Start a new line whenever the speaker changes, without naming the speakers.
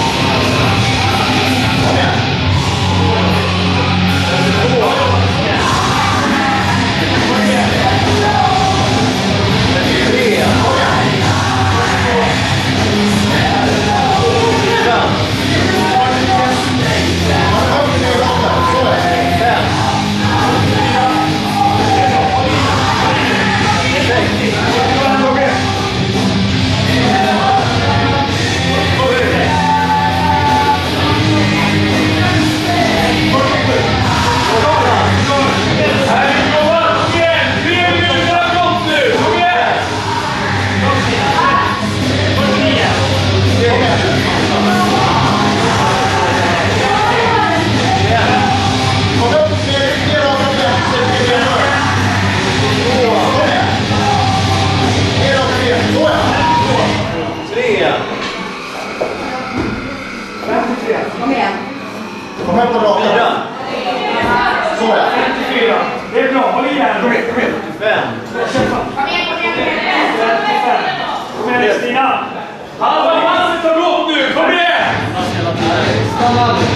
Thank.
Kom
hem på raka.
Fyra.
Så ja.
54. Det är bra. Håll i här. Kom igen, kom igen.
Fem.
Kom igen, kom igen, kom igen.
55. Kom igen Kristina. Halva passet har gått nu. Kom igen!
Kom